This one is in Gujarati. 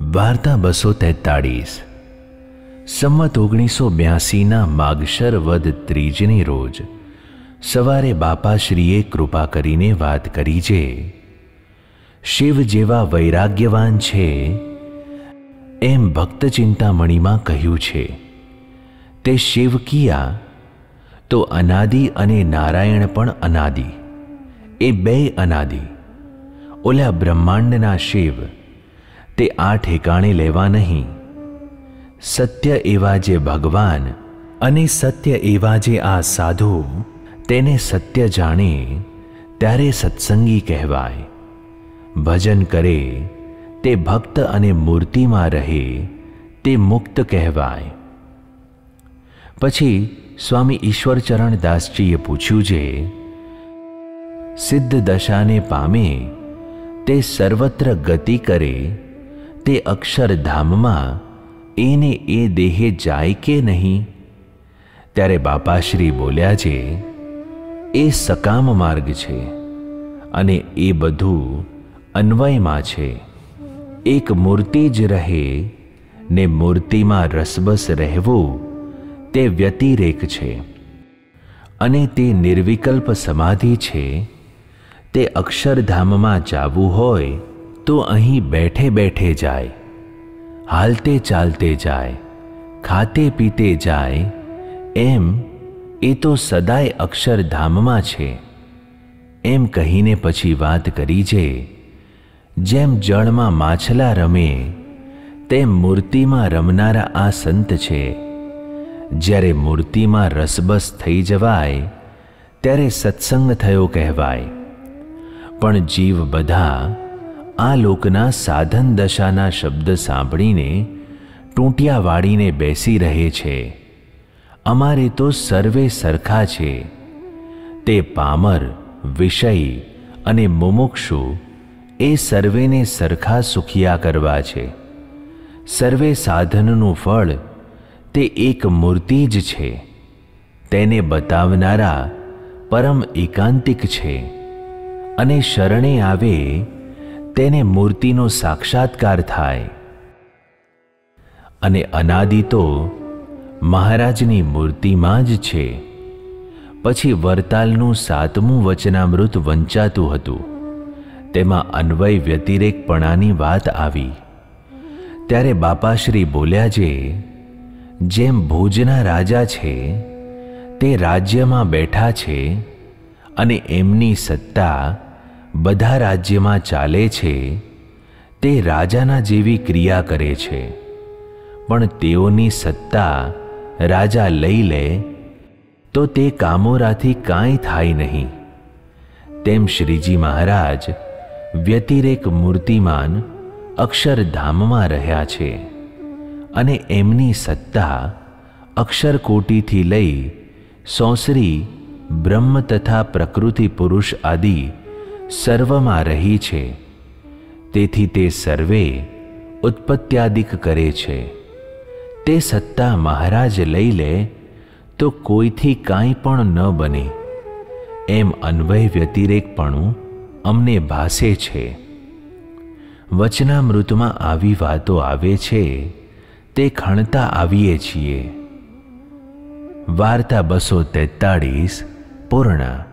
વાર્તા બસો તેતાળીસ. સંમત ઓગણીસો બ્યાસીના માગશર વદ ત્રીજની રોજ સવારે બાપાશ્રીએ કૃપા કરીને વાત કરી છે શિવ જેવા વૈરાગ્યવાન છે એમ ભક્ત ચિંતામણીમાં કહ્યું છે. તે શિવ કિયા? તો અનાદિ અને નારાયણ પણ અનાદિ. એ બે અનાદિ. ઓલા બ્રહ્માંડના શિવ તે આ ઠેકાણે લેવા નહીં. સત્ય એવા જે ભગવાન અને સત્ય એવા જે આ સાધુ તેને સત્ય જાણે ત્યારે સત્સંગી કહેવાય. ભજન કરે, તે ભક્ત અને મૂર્તિમાં રહે, તે મુક્ત કહેવાય. પછી સ્વામી ઈશ્વરચરણ દાસજીએ પૂછ્યું છે સિદ્ધ દશાને પામે તે સર્વત્ર ગતિ કરે તે અક્ષરધામમાં એને એ દેહે જાય કે નહીં? ત્યારે બાપાશ્રી બોલ્યા છે, એ સકામ માર્ગ છે અને એ બધું અન્વયમાં છે. એક મૂર્તિ જ રહે ને મૂર્તિમાં રસબસ રહેવું તે વ્યતિરેક છે અને તે નિર્વિકલ્પ સમાધિ છે. તે અક્ષરધામમાં જાવું હોય તો અહીં બેઠે બેઠે જાય. હાલતે ચાલતે જાય, ખાતે પીતે જાય. એમ, એ તો સદાય અક્ષરધામમાં છે. એમ કહીને પછી વાત કરી છે જેમ જળમાં માછલા રમે, તેમ મૂર્તિમાં રમનારા આ સંત છે. જ્યારે મૂર્તિમાં રસબસ થઈ જવાય, ત્યારે સત્સંગ થયો કહેવાય. પણ જીવ બધા આ લોકના સાધન દશાના શબ્દ સાંભળીને ટૂંટિયા વાળીને બેસી રહે છે. અમારે તો સર્વે સરખા છે. તે પામર, વિષય અને મુમુક્ષુ એ સર્વેને સરખા સુખિયા કરવા છે. સર્વે સાધનનું ફળ તે એક મૂર્તિ જ છે. તેને બતાવનારા પરમ એકાંતિક છે. અને શરણે આવે તેને મૂર્તિનો સાક્ષાત્કાર થાય. અને અનાદિ તો મહારાજની મૂર્તિમાં જ છે. પછી વરતાલનું સાતમું વચનામૃત વંચાતું હતું. તેમાં અન્વય વ્યતિરેકપણાની વાત આવી. ત્યારે બાપાશ્રી બોલ્યા જે, જેમ ભુજના રાજા છે, તે રાજ્યમાં બેઠા છે અને એમની સત્તા બધા રાજ્યમાં ચાલે છે, તે રાજાના જેવી ક્રિયા કરે છે. પણ તેઓની સત્તા રાજા લઈ લે, તો તે કામોરાથી કાંઈ થાય નહીં. તેમ શ્રીજી મહારાજ વ્યતિરેક મૂર્તિમાન અક્ષરધામમાં રહ્યા છે અને એમની સત્તા અક્ષરકોટીથી લઈ સોંસરી, બ્રહ્મ તથા પ્રકૃતિ પુરુષ આદિ સર્વમાં રહી છે. તેથી તે સર્વે ઉત્પત્યાદિક કરે છે. તે સત્તા મહારાજ લઈ લે તો કોઈથી કાંઈ પણ ન બને. એમ અન્વય વ્યતિરેકપણું અમને ભાસે છે. વચનામૃતમાં આવી વાતો આવે છે. તે ખણતા આવીએ છીએ. વાર્તા બસો તેતાળીસ, પૂર્ણ.